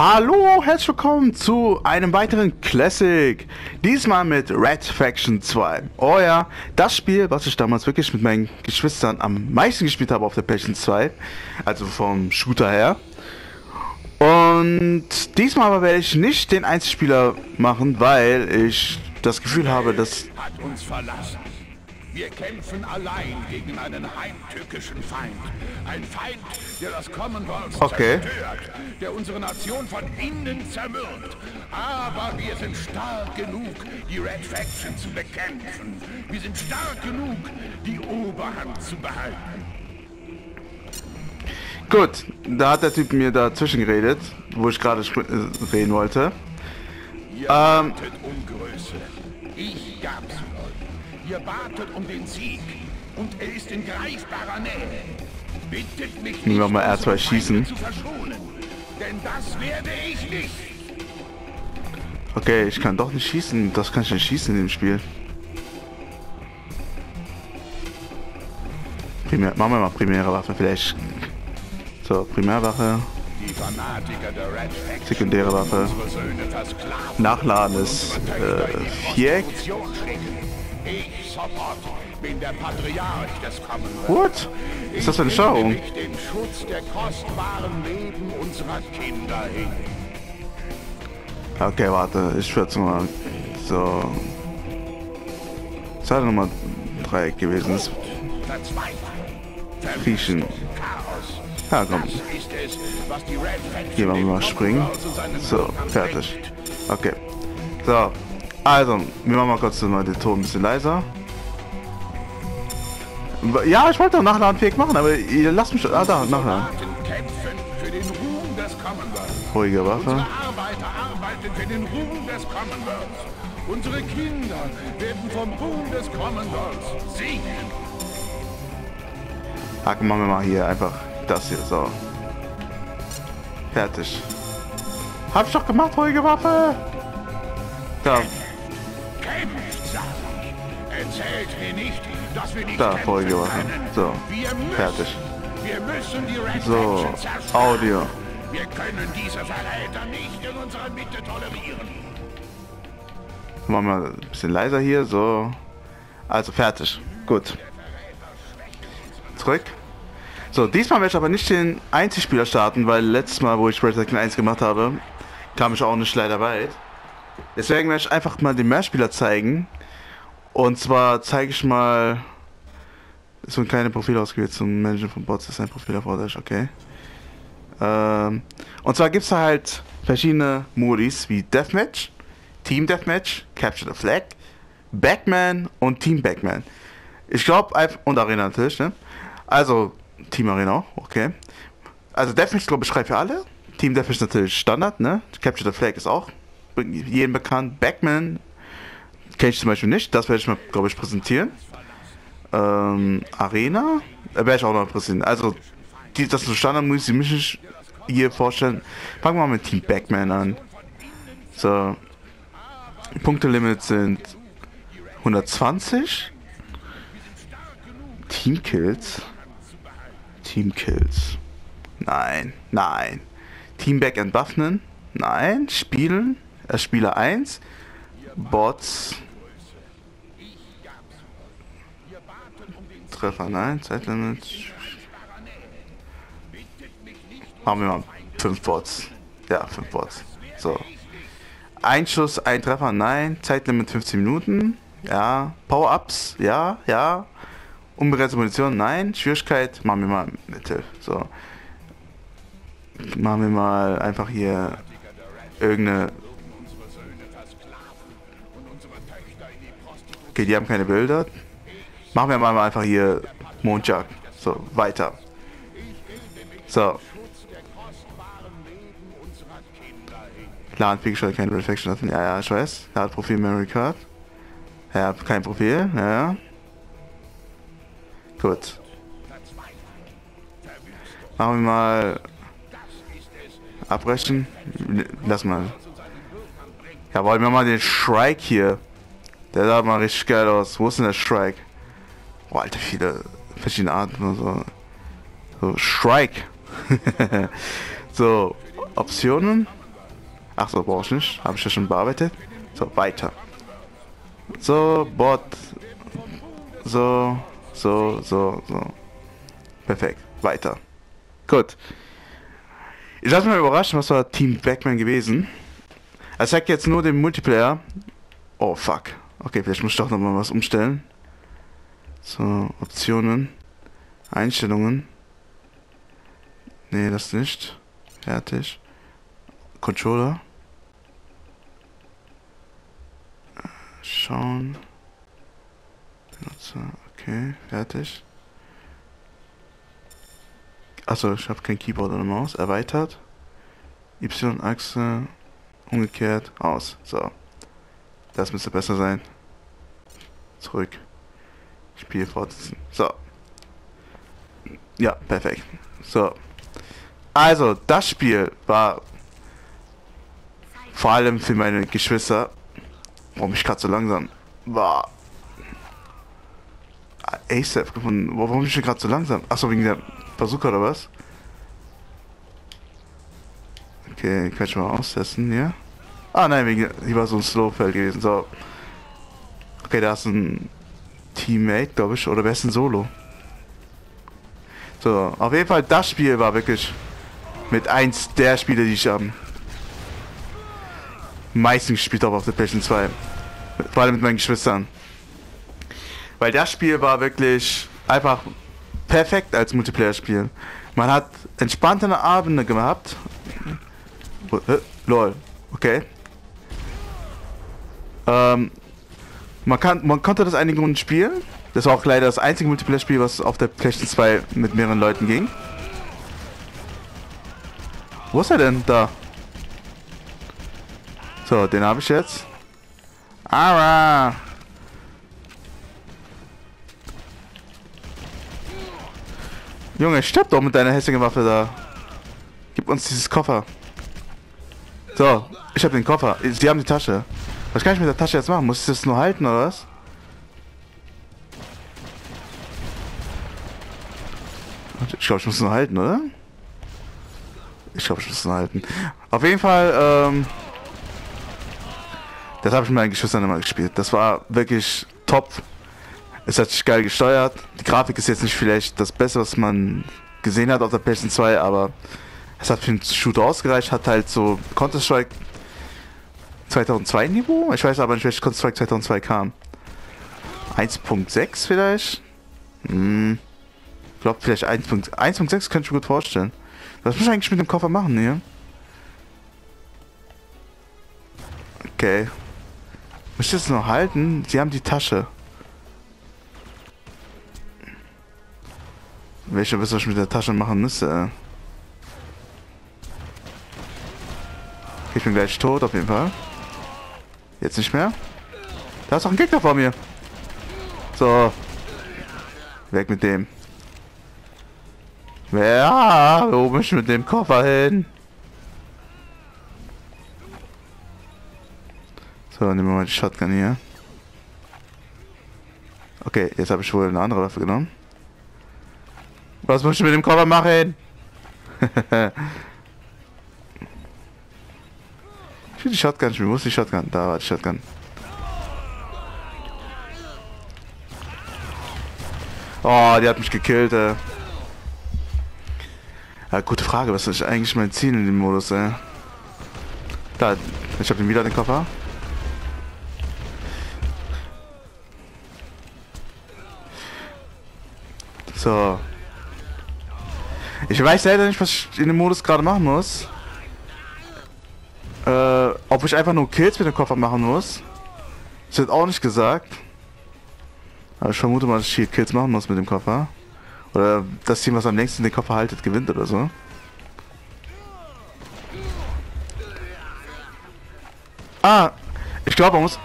Hallo, herzlich willkommen zu einem weiteren Classic. Diesmal mit Red Faction 2. Oh ja, das Spiel, was ich damals wirklich mit meinen Geschwistern am meisten gespielt habe auf der PlayStation 2. Also vom Shooter her. Und diesmal aber werde ich nicht den Einzelspieler machen, weil ich das Gefühl habe, dass... Hat uns verlassen. Wir kämpfen allein gegen einen heimtückischen Feind. Ein Feind, der das Commonwealth Okay. zerstört, der unsere Nation von innen zermürbt. Aber wir sind stark genug, die Red Faction zu bekämpfen. Wir sind stark genug, die Oberhand zu behalten. Gut, da hat der Typ mir dazwischen geredet, wo ich gerade äh, reden wollte. Ihr Ähm. um Größe. Ich gab's. Ihr batet um den Sieg. Und er ist in greifbarer Nähe. Bittet mich Nehmen wir nicht, mal R2 unsere schießen. Zu verschonen. Denn das werde ich nicht. Okay, ich kann doch nicht schießen. Das kann ich nicht schießen in dem Spiel. Primär, machen wir mal primäre Waffe vielleicht. So, Primärwaffe, sekundäre Waffe. Nachladen ist äh, Viereck. Support, bin der Patriarch des Commonwealth. What? Ist das eine Steuerung? Ich den Schutz der kostbaren Leben unserer Kinder hin. Okay, warte, ich würde mal. So. Das hat Nummer 3 gewesen. Chaos. Ja, komm. Ist Hier machen wir mal springen. So, fertig. Okay. So. Also, wir machen mal kurz mal den Ton ein bisschen leiser. Ja, ich wollte doch nachladenfähig machen, aber ihr lasst mich. Ah, da, nachladen. Ruhige Unsere Waffe. Arbeiter arbeiten für den Ruhm des Commonwealths. Unsere Kinder werden vom Ruhm des Commonwealths singen. Haken machen wir mal hier einfach das hier. So. Fertig. Hab ich doch gemacht, ruhige Waffe. Da, Kämpft, sag ich. Erzählt mir nicht Da, Folge können. So, fertig. So. Audio. Wir können diese Verräter nicht in unserer Mitte tolerieren. Machen wir ein bisschen leiser hier. So. Also fertig. Gut. Zurück. So, diesmal werde ich aber nicht den Einzelspieler starten, weil letztes Mal, wo ich Red Dead 1 gemacht habe, kam ich auch nicht leider weit. Deswegen werde ich einfach mal den Mehrspieler zeigen. Und zwar zeige ich mal so ein kleines Profil ausgewählt zum Managen von Bots. Ist ein Profil erforderlich, okay. Ähm, und zwar gibt es da halt verschiedene Modis wie Deathmatch, Team Deathmatch, Capture the Flag, Backman und Team Backman. Ich glaube, und Arena natürlich, ne? Also, Team Arena okay. Also Deathmatch, glaube ich, schreibt für alle. Team Deathmatch natürlich Standard, ne? Capture the Flag ist auch jedem bekannt. Backman kenne ich zum Beispiel nicht, das werde ich mal, glaube ich, präsentieren. Ähm, Arena äh, werde ich auch noch präsentieren. Also, die, das sind so Standardmusik, die muss ich hier vorstellen. Fangen wir mal mit Team Backman an. So. Punktelimit sind 120. Teamkills. Teamkills. Nein, nein. Teamback entwaffnen. Nein. Spielen. Äh, Spieler 1. Bots. Treffer, nein. Zeitlimit. Machen wir mal 5 Bots. Ja, 5 Bots. So. Ein Schuss, ein Treffer, nein. Zeitlimit 15 Minuten. Ja. Power-Ups, ja, ja. Unbegrenzte Munition, nein. Schwierigkeit, machen wir mal Mittel. So. Machen wir mal einfach hier irgendeine. Okay, die haben keine Bilder. Machen wir mal einfach hier Mondjag. So, weiter. So. Laden Pixel keine Reflection öffnen. Ja, ja, ich weiß. Er hat Profil Memory Card. Er hat kein Profil. Ja, ja. Gut. Machen wir mal. Abbrechen. Lass mal. Ja, wollen wir mal den Shrike hier. Der sah mal richtig geil aus. Wo ist denn der Shrike? Boah, Alter, viele verschiedene Arten und so. So, Shrike. so, Optionen. Ach so, brauche ich nicht. Habe ich ja schon bearbeitet. So, weiter. So, Bot. So, so, so, so. Perfekt. Weiter. Gut. Ich lasse mich mal überraschen, was war Team Backman gewesen. Er zeigt jetzt nur den Multiplayer. Oh, fuck. Okay, vielleicht muss ich doch nochmal was umstellen. So, Optionen. Einstellungen. Nee, das nicht. Fertig. Controller. Schauen. Benutzer. Okay, fertig. Achso, ich habe kein Keyboard oder Maus. Erweitert. Y-Achse. Umgekehrt. Aus. So. Das müsste besser sein. Zurück. Spiel fortsetzen. So. Ja, perfekt. So. Also, das Spiel war vor allem für meine Geschwister. Warum ich gerade so langsam war. ASAP gefunden. Warum ich gerade so langsam? Achso, wegen der Bazooka oder was? Okay, kann ich mal austesten hier. Ah nein, wegen, hier war so ein Slowfeld gewesen. So. Okay, da ist ein Teammate, glaube ich. Oder wer ist ein Solo? So, auf jeden Fall, das Spiel war wirklich mit eins der Spiele, die ich am meisten gespielt habe auf der PlayStation 2. Vor allem mit meinen Geschwistern. Weil das Spiel war wirklich einfach perfekt als Multiplayer-Spiel. Man hat entspannte Abende gehabt. Äh, lol. Okay. Ähm, man, kann, man konnte das einige Runden spielen. Das war auch leider das einzige Multiplayer-Spiel, was auf der PlayStation 2 mit mehreren Leuten ging. Wo ist er denn? Da. So, den habe ich jetzt. Ara. Junge, stirb doch mit deiner hässlichen Waffe da. Gib uns dieses Koffer. So, ich habe den Koffer. Sie haben die Tasche. Was kann ich mit der Tasche jetzt machen? Muss ich das nur halten oder was? Ich glaube, ich muss nur halten, oder? Ich glaube, ich muss nur halten. Auf jeden Fall, ähm... Das habe ich mit meinen Geschwistern immer gespielt. Das war wirklich top. Es hat sich geil gesteuert. Die Grafik ist jetzt nicht vielleicht das Beste, was man gesehen hat auf der PlayStation 2, aber es hat für den Shooter ausgereicht. Hat halt so Counter-Strike 2002 Niveau? Ich weiß aber nicht, welches Counter-Strike 2002 kam. 1.6 vielleicht? Hm. Ich glaube vielleicht 1.6 könnte ich mir gut vorstellen. Was muss ich eigentlich mit dem Koffer machen hier? Okay. Muss ich das noch halten? Sie haben die Tasche. Welche was ich mit der Tasche machen müsste? Ich bin gleich tot auf jeden Fall. Jetzt nicht mehr. Da ist doch ein Gegner vor mir. So. Weg mit dem. Ja, wo bin ich mit dem Koffer hin? So, nehmen wir mal die Shotgun hier. Okay, jetzt habe ich wohl eine andere Waffe genommen. Was muss ich mit dem Koffer machen? ich will die Shotgun spielen. Wo ist die Shotgun? Da war die Shotgun. Oh, die hat mich gekillt, ey. Ja, gute Frage. Was ist eigentlich mein Ziel in dem Modus, ey? Da, ich habe wieder den Koffer. So. Ich weiß leider nicht, was ich in dem Modus gerade machen muss. Ob ich einfach nur Kills mit dem Koffer machen muss. Das wird auch nicht gesagt. Aber ich vermute mal, dass ich hier Kills machen muss mit dem Koffer. Oder das Team, was am längsten den Koffer haltet, gewinnt oder so. Ah, ich glaube, man muss...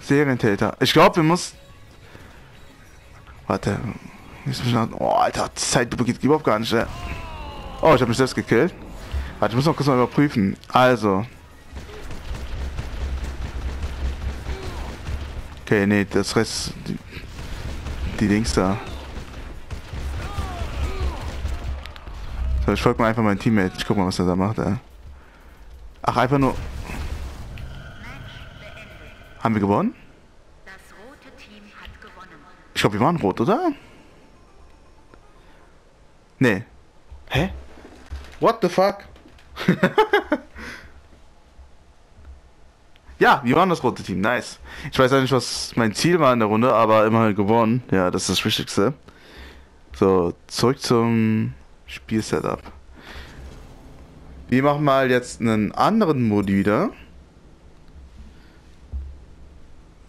Serientäter. Ich glaube, wir muss... Warte. Oh, Alter, die Zeit geht überhaupt gar nicht. Ey. Oh, ich habe mich selbst gekillt. Warte, ich muss noch kurz mal überprüfen. Also. Okay, nee, das Rest... Die, die Dings da. So, ich folge mal einfach meinen Teammate. Ich guck mal, was er da macht, ey. Ach, einfach nur... Haben wir gewonnen. Ich glaube, wir waren rot, oder? Nee. Hä? What the fuck? ja, wir waren das rote Team. Nice. Ich weiß nicht, was mein Ziel war in der Runde, aber immerhin gewonnen. Ja, das ist das Wichtigste. So, zurück zum Spielsetup. Wir machen mal jetzt einen anderen Mod wieder.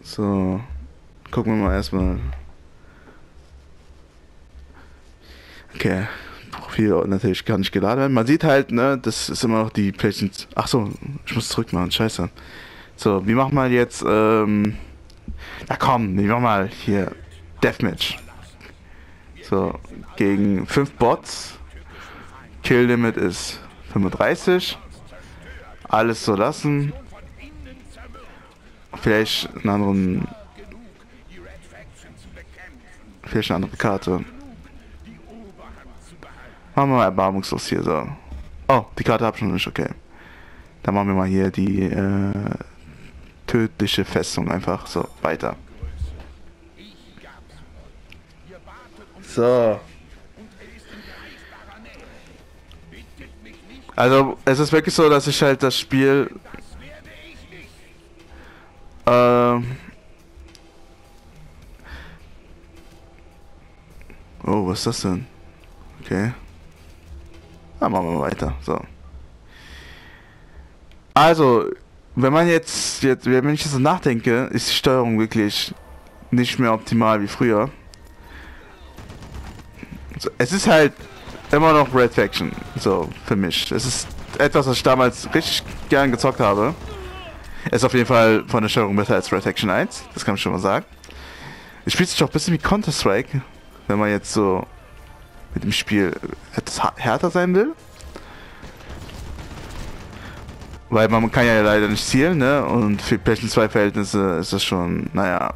So, gucken wir mal erstmal. Okay, Profil natürlich gar nicht geladen werden. Man sieht halt, ne, das ist immer noch die PlayStation. Ach so, ich muss zurück machen, scheiße. So, wir machen mal jetzt, ähm. Ja komm, wir machen mal hier Deathmatch. So, gegen 5 Bots. Kill Limit ist 35. Alles so lassen. Vielleicht einen anderen. Vielleicht eine andere Karte. Machen wir mal erbarmungslos hier so. Oh, die Karte hab ich schon nicht, okay. Dann machen wir mal hier die äh, tödliche Festung einfach so weiter. So. Also es ist wirklich so, dass ich halt das Spiel ähm Oh, was ist das denn? Okay. Dann machen wir weiter. So. Also, wenn man jetzt, jetzt, wenn ich so nachdenke, ist die Steuerung wirklich nicht mehr optimal wie früher. So, es ist halt immer noch Red Faction, so für mich. Es ist etwas, was ich damals richtig gern gezockt habe. Ist auf jeden Fall von der Steuerung besser als Red Faction 1, das kann ich schon mal sagen. Es spielt sich auch ein bisschen wie Counter-Strike, wenn man jetzt so mit dem Spiel etwas härter sein will. Weil man kann ja leider nicht zielen, ne? Und für PlayStation 2 Verhältnisse ist das schon, naja.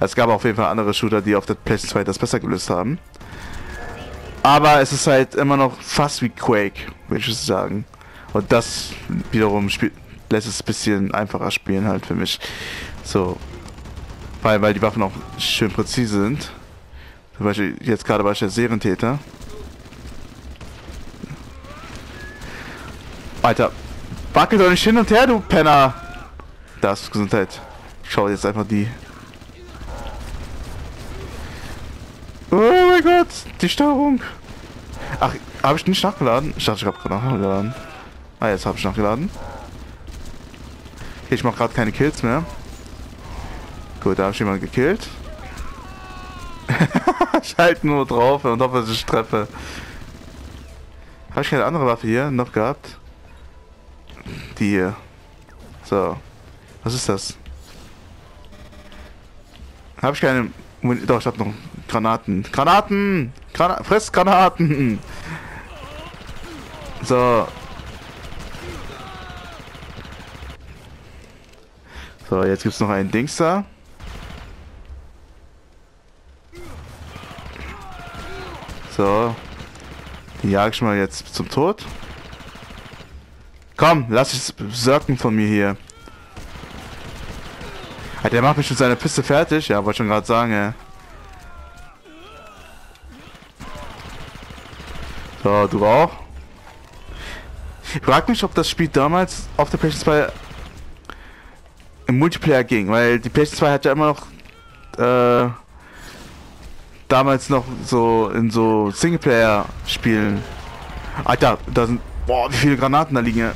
Es gab auf jeden Fall andere Shooter, die auf der PlayStation 2 das besser gelöst haben. Aber es ist halt immer noch fast wie Quake, würde ich sagen. Und das wiederum lässt es ein bisschen einfacher spielen halt für mich. So. Weil, weil die Waffen auch schön präzise sind. Zum Beispiel, jetzt gerade war ich der Serientäter. Alter, wackel doch nicht hin und her, du Penner! Das Gesundheit. Ich schaue jetzt einfach die. Oh mein Gott, die Steuerung. Ach, habe ich nicht nachgeladen? Ich dachte, ich habe gerade nachgeladen. Ah, jetzt habe ich nachgeladen. Okay, ich mache gerade keine Kills mehr. Gut, da habe ich jemanden gekillt. ich halte nur drauf und hoffe, dass ich treffe. Habe ich keine andere Waffe hier noch gehabt? Die hier. So. Was ist das? Habe ich keine... Doch, ich habe noch Granaten. Granaten! Grana Friss Granaten! So. So, jetzt gibt es noch einen Dings da. So. Die jag ich mal jetzt zum Tod. Komm, lass es Sirken von mir hier. Der macht mich mit seiner Piste fertig. Ja, wollte schon gerade sagen, ey. So, du auch. Ich frag mich, ob das Spiel damals auf der PlayStation 2 im Multiplayer ging, weil die PlayStation 2 hat ja immer noch äh, damals noch so in so Singleplayer-Spielen. Alter, da sind. Boah, wie viele Granaten da liegen.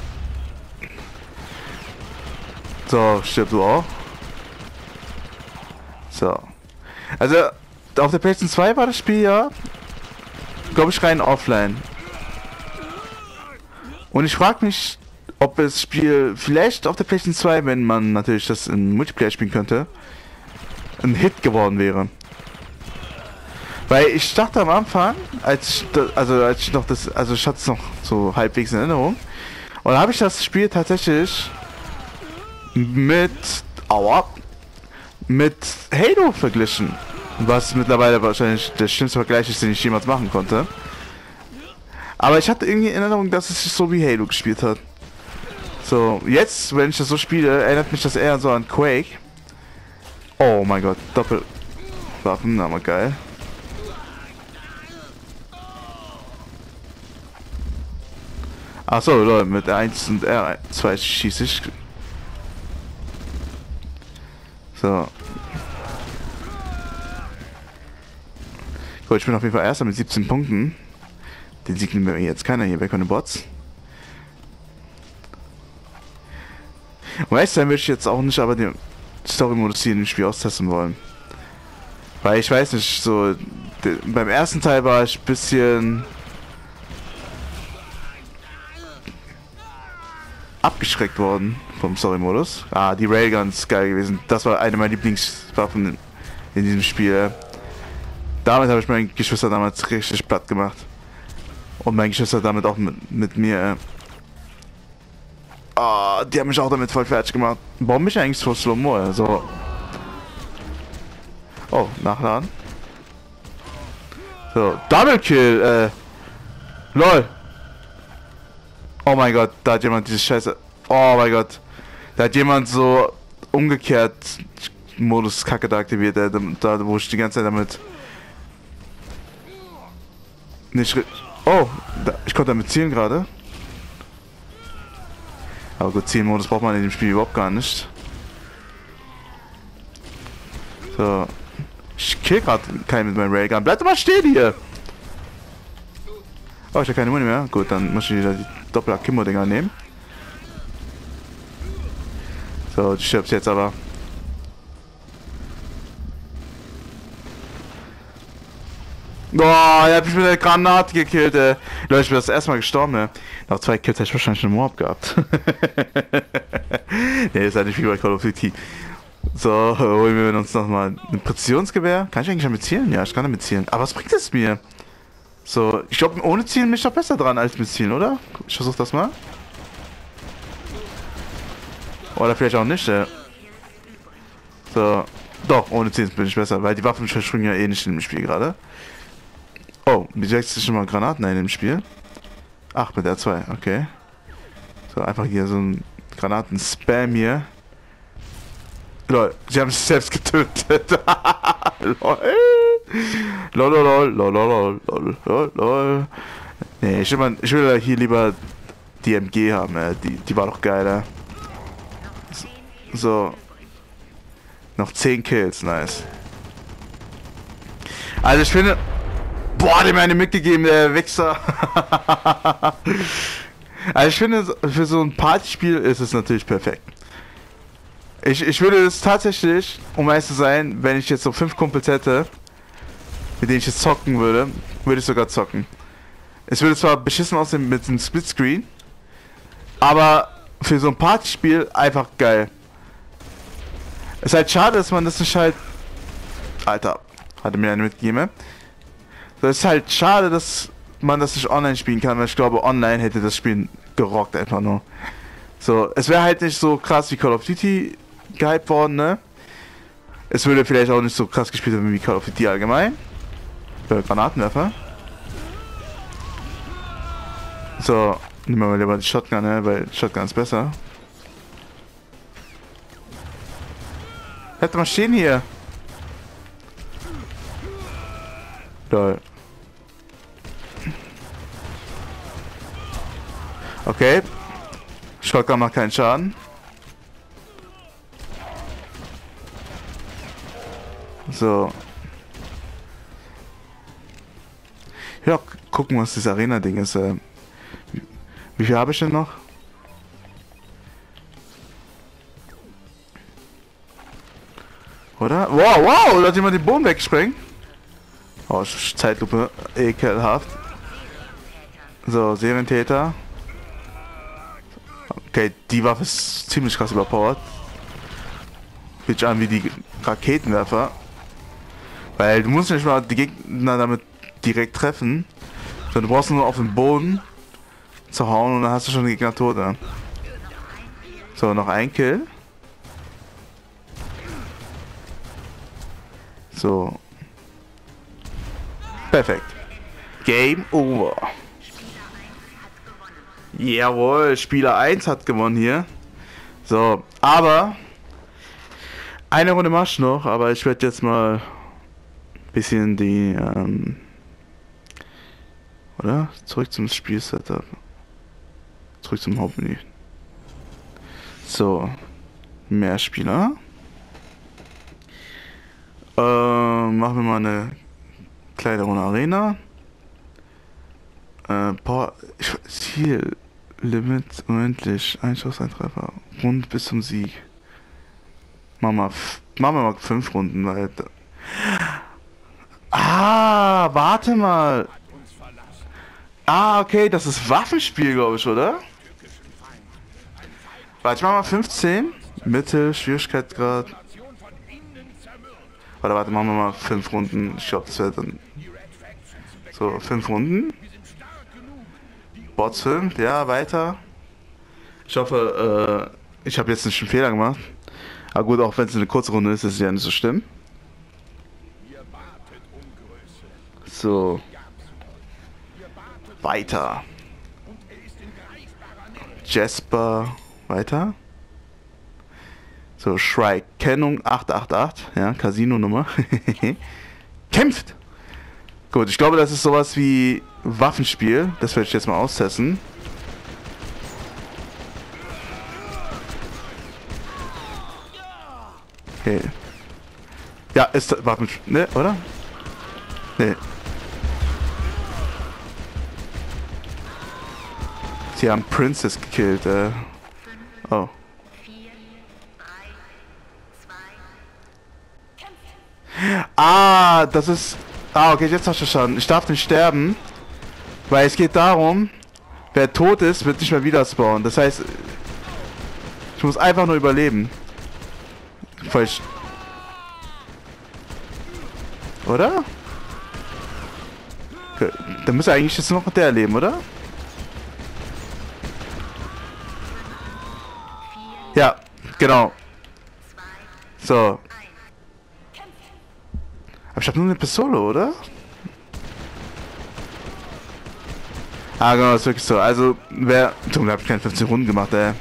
So, stirb du auch. So. Also, auf der PlayStation 2 war das Spiel ja, glaube ich, rein offline. Und ich frage mich, ob das Spiel vielleicht auf der PlayStation 2, wenn man natürlich das in Multiplayer spielen könnte, ein Hit geworden wäre. Weil ich dachte am Anfang, als ich, also als ich noch das, also ich hatte es noch so halbwegs in Erinnerung. Und habe ich das Spiel tatsächlich mit, aua, mit Halo verglichen. Was mittlerweile wahrscheinlich der schlimmste Vergleich ist, den ich jemals machen konnte. Aber ich hatte irgendwie Erinnerung, dass es sich so wie Halo gespielt hat. So, jetzt, wenn ich das so spiele, erinnert mich das eher so an Quake. Oh mein Gott, Doppelwaffen, aber geil. Achso, Leute, mit 1 und R2 schieße ich. So. Gut, ich bin auf jeden Fall erster mit 17 Punkten. Den Sieg nimmt mir jetzt keiner hier weg von den Bots. Um ehrlich sein würde ich jetzt auch nicht aber den Story-Modus hier in dem Spiel austesten wollen. Weil ich weiß nicht, so beim ersten Teil war ich ein bisschen abgeschreckt worden vom Story-Modus. Ah, die Railguns geil gewesen. Das war eine meiner Lieblingswaffen in, diesem Spiel. Damit habe ich meinen Geschwister damals richtig platt gemacht. Und mein Geschwister damit auch mit, mit mir. Ah, die haben mich auch damit voll fertig gemacht. Warum bin ich eigentlich so slow-mo? Also. Oh, nachladen. So, Double Kill, äh. LOL. Oh mein Gott, da hat jemand diese Scheiße. Oh mein Gott. Da hat jemand so umgekehrt Modus Kacke da aktiviert, äh, da wo ich die ganze Zeit damit nicht. Oh, da, ich konnte damit zielen gerade. Aber gut, Zielmodus braucht man in dem Spiel überhaupt gar nicht. So. Ich kill gerade keinen mit meinem Railgun. Bleib doch mal stehen hier! Oh, ich habe keine Muni mehr. Gut, dann muss ich wieder die Doppel-Akimbo-Dinger nehmen. So, du stirbst jetzt aber. Boah, er hat mich mit der Granate gekillt, ey. Leute, ich bin das erste Mal gestorben, ey. Nach zwei Kills hätte ich wahrscheinlich einen Mob gehabt. nee, ist halt nicht wie bei Call of Duty. So, holen wir uns nochmal ein Präzisionsgewehr. Kann ich eigentlich damit zielen? Ja, ich kann damit zielen. Aber was bringt es mir? So, ich glaube, ohne Zielen bin ich doch besser dran als mit Zielen, oder? Ich versuche das mal. Oder vielleicht auch nicht, ey. So, doch, ohne Zielen bin ich besser, weil die Waffen verschwingen ja eh nicht in dem Spiel gerade. Oh, wie wechselt sich schon mal Granaten ein im Spiel? Ach, mit R2, okay. So, einfach hier so ein Granaten-Spam hier. Lol, sie haben sich selbst getötet. lol. Lol, lol, lol, lol. Nee, ich will, mal, ich will hier lieber die MG haben, ey. Die, die war doch geiler. So. Noch 10 Kills, nice. Also ich finde... Boah, dem eine mitgegeben, der Wichser. also ich finde, für so ein Partyspiel ist es natürlich perfekt. Ich, ich würde es tatsächlich, um ehrlich zu sein, wenn ich jetzt so fünf Kumpels hätte, mit denen ich jetzt zocken würde, würde ich sogar zocken. Es würde zwar beschissen aussehen mit dem Splitscreen, aber für so ein Partyspiel einfach geil. Es ist halt schade, dass man das nicht halt... Alter, hatte mir eine mitgegeben. Das ist halt schade, dass man das nicht online spielen kann, weil ich glaube, online hätte das Spiel gerockt einfach nur. So, es wäre halt nicht so krass wie Call of Duty gehypt worden, ne? Es würde vielleicht auch nicht so krass gespielt werden wie Call of Duty allgemein. Für Granatenwerfer. So, nehmen wir mal lieber die Shotgun, ne? Weil Shotgun ist besser. Hätte mal stehen hier. Lol. Okay. Shotgun macht keinen Schaden. So. Ja, gucken, was das Arena-Ding ist. Wie, viel habe ich denn noch? Oder? Wow, wow, lass jemand den Boden wegsprengen. Oh, Zeitlupe, ekelhaft. So, Serientäter. Okay, die Waffe ist ziemlich krass überpowered. Fühlt sich an wie die Raketenwerfer. Weil du musst nicht mal die Gegner damit direkt treffen. Sondern du brauchst nur auf den Boden zu hauen und dann hast du schon den Gegner tot. Ja. So, noch ein Kill. So. Perfekt. Game over. Jawohl, Spieler 1 hat gewonnen hier. So, aber eine Runde du noch, aber ich werde jetzt mal bisschen die, ähm, oder? Zurück zum Spielsetup. Zurück zum Hauptmenü. So, mehr Spieler. Äh, machen wir mal eine kleine Runde Arena. Äh, Power, Ziel, Limit, unendlich, ein Schuss, ein Treffer, rund bis zum Sieg. Machen wir, machen wir mal fünf Runden, weil... Ah, warte mal. Ah, okay, das ist Waffenspiel, glaube ich, oder? Warte, ich mach mal 15. Mittel, Schwierigkeitsgrad. Warte, warte, machen wir mal fünf Runden. Ich glaube, das wäre dann. So, fünf Runden. Bots 5, ja, weiter. Ich hoffe, äh, ich habe jetzt nicht einen Fehler gemacht. Aber gut, auch wenn es eine kurze Runde ist, ist es ja nicht so schlimm. So. Weiter. Jasper. Weiter. So, Shrike. Kennung 888. Ja, Casino-Nummer. Kämpft! Gut, ich glaube, das ist sowas wie Waffenspiel. Das werde ich jetzt mal austesten. Okay. Ja, ist Waffenspiel, ne, oder? Ne. Sie haben Princess gekillt, äh. Oh. 4, 3, 2, Ah, das ist. Ah, okay, jetzt hast du schon. Ich darf nicht sterben. Weil es geht darum, wer tot ist, wird nicht mehr wieder spawnen. Das heißt, ich muss einfach nur überleben. Falsch. Oder? Okay, Dann muss eigentlich jetzt noch der leben, oder? Ja, genau. So. Aber ich habe nur eine Pistole, oder? Ah, genau, das ist wirklich so. Also, wer... Zum Glück habe ich keine 15 Runden gemacht, ey.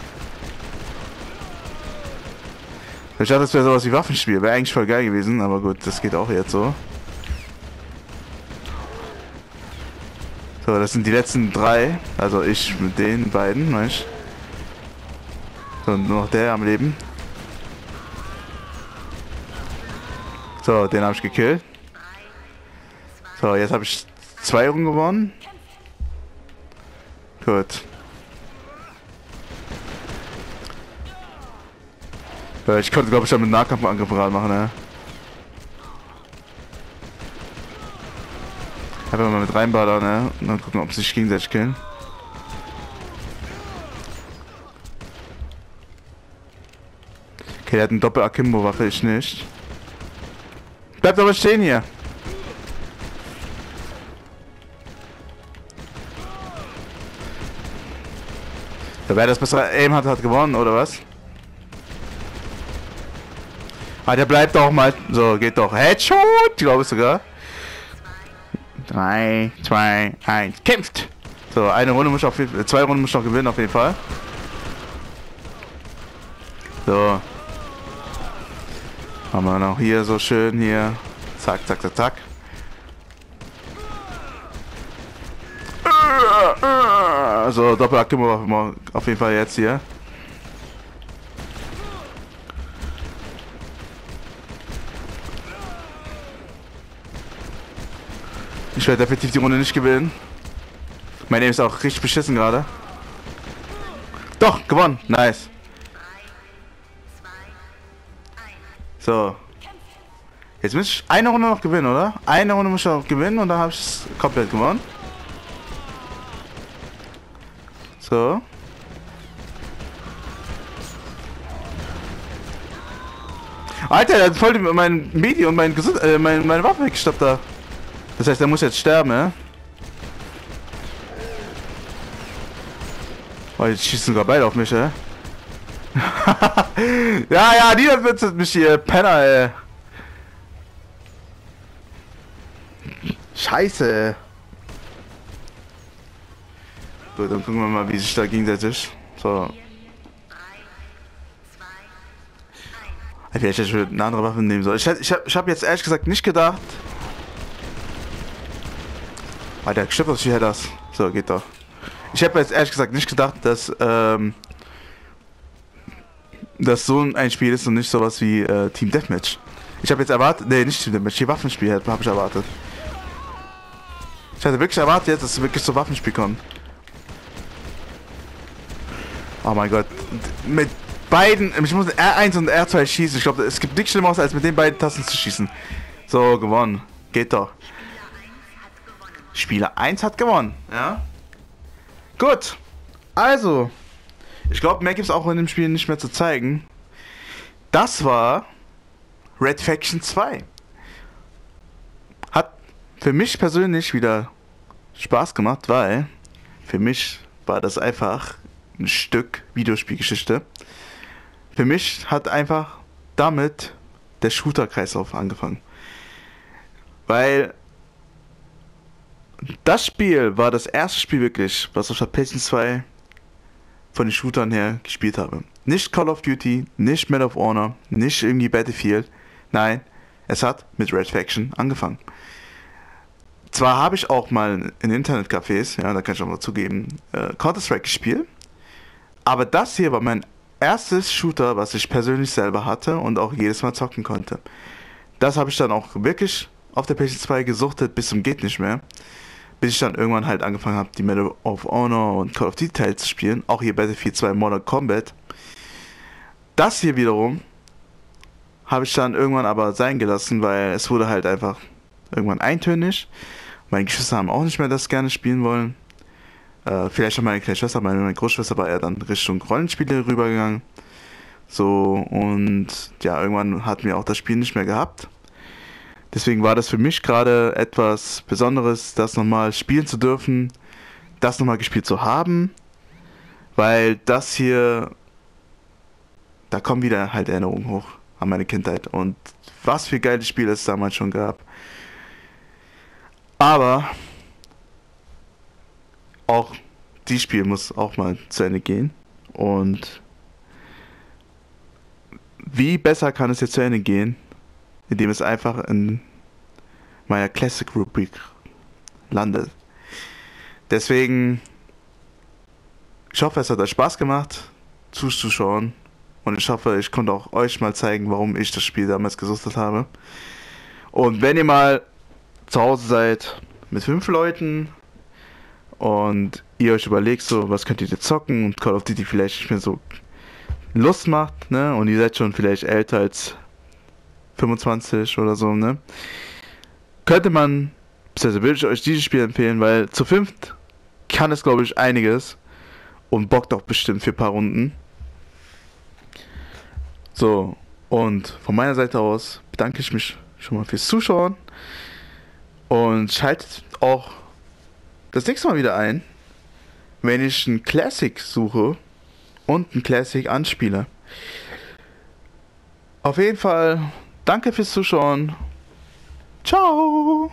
Ich dachte, das wäre sowas wie Waffenspiel. Wäre eigentlich voll geil gewesen, aber gut, das geht auch jetzt so. So, das sind die letzten drei. Also ich mit den beiden, weißt So, nur noch der am Leben. So, den habe ich gekillt. So, jetzt habe ich zwei Runden gewonnen. Gut. Ja, ich konnte, glaube ich, damit Nahkampfangriff gerade machen, ne? Einfach mal mit reinballern, ne? Und dann gucken, ob sie sich gegenseitig killen. Okay, der hat eine Doppel-Akimbo-Waffe, ich nicht. Bleibt aber stehen hier. Ja, wer das bessere Aim hat, hat gewonnen, oder was? Ah, der bleibt auch mal. So, geht doch. Headshot, glaube ich sogar. 3, 2, 1, kämpft! So, eine Runde muss ich auf jeden Fall. Zwei Runden muss ich noch gewinnen, auf jeden Fall. So. Haben wir noch hier so schön hier. Zack, zack, zack, zack. So, Doppelaktimbo machen wir auf jeden Fall jetzt hier. Ich werde definitiv die Runde nicht gewinnen. Mein Aim ist auch richtig beschissen gerade. Doch, gewonnen. Nice. So. Jetzt muss ich eine Runde noch gewinnen, oder? Eine Runde muss ich noch gewinnen und dann habe ich es komplett gewonnen. So. Alter, der hat voll mein Medi und mein, Gesund äh, mein meine Waffe weggestoppt da. Das heißt, er muss jetzt sterben, ja? Oh, jetzt schießen sogar beide auf mich, ey. ja, ja, niemand wird mich hier, Penner, ey. Scheiße. Gut, dann gucken wir mal, wie sich da gegenseitig. So. Vielleicht hätte ich eine andere Waffe nehmen sollen. Ich, ich habe ich hab jetzt ehrlich gesagt nicht gedacht. Alter, stimmt was hier das. So, geht doch. Ich habe jetzt ehrlich gesagt nicht gedacht, dass ähm, dass so ein Spiel ist und nicht sowas wie äh, Team Deathmatch. Ich habe jetzt erwartet, nee, nicht Team Deathmatch, hier Waffenspiel habe ich erwartet. Ich hatte wirklich erwartet jetzt, dass es wirklich so Waffenspiel kommt. Oh mein Gott. Mit beiden, ich muss R1 und R2 schießen. Ich glaube, es gibt nichts Schlimmeres, als mit den beiden Tasten zu schießen. So, gewonnen. Geht doch. Spieler 1 hat gewonnen. Ja. Gut. Also. Ich glaube, mehr gibt es auch in dem Spiel nicht mehr zu zeigen. Das war Red Faction 2. Hat für mich persönlich wieder Spaß gemacht, weil für mich war das einfach ein Stück Videospielgeschichte. Für mich hat einfach damit der Shooter-Kreislauf angefangen. Weil das Spiel war das erste Spiel wirklich, was auf der PlayStation 2 von den Shootern her gespielt habe. Nicht Call of Duty, nicht Medal of Honor, nicht irgendwie Battlefield. Nein, es hat mit Red Faction angefangen. Zwar habe ich auch mal in Internetcafés, ja, da kann ich auch mal zugeben, äh, Counter-Strike gespielt. Aber das hier war mein erstes Shooter, was ich persönlich selber hatte und auch jedes Mal zocken konnte. Das habe ich dann auch wirklich auf der PlayStation 2 gesuchtet bis zum geht nicht mehr. Bis ich dann irgendwann halt angefangen habe, die Medal of Honor und Call of Duty Teile zu spielen. Auch hier Battlefield 2 Modern Combat. Das hier wiederum habe ich dann irgendwann aber sein gelassen, weil es wurde halt einfach irgendwann eintönig. Meine Geschwister haben auch nicht mehr das gerne spielen wollen. Äh, vielleicht auch meine kleine Schwester, meine, meine Großschwester war eher dann Richtung Rollenspiele rübergegangen. So, und ja, irgendwann hatten wir auch das Spiel nicht mehr gehabt. Deswegen war das für mich gerade etwas Besonderes, das nochmal spielen zu dürfen, das nochmal gespielt zu haben, weil das hier, da kommen wieder halt Erinnerungen hoch an meine Kindheit und was für geile Spiele es damals schon gab. Aber auch dieses Spiel muss auch mal zu Ende gehen und wie besser kann es jetzt zu Ende gehen, indem es einfach in meiner Classic Rubrik landet. Deswegen, ich hoffe, es hat euch Spaß gemacht, zuzuschauen. Und ich hoffe, ich konnte auch euch mal zeigen, warum ich das Spiel damals gesuchtet habe. Und wenn ihr mal zu Hause seid mit fünf Leuten und ihr euch überlegt, so, was könnt ihr jetzt zocken und Call of Duty vielleicht nicht mehr so Lust macht, ne? Und ihr seid schon vielleicht älter als 25 oder so, ne? Könnte man, beziehungsweise würde ich euch dieses Spiel empfehlen, weil zu fünft kann es, glaube ich, einiges und bockt auch bestimmt für ein paar Runden. So, und von meiner Seite aus bedanke ich mich schon mal fürs Zuschauen und schaltet auch das nächste Mal wieder ein, wenn ich einen Classic suche und einen Classic anspiele. Auf jeden Fall, danke fürs Zuschauen. Ciao!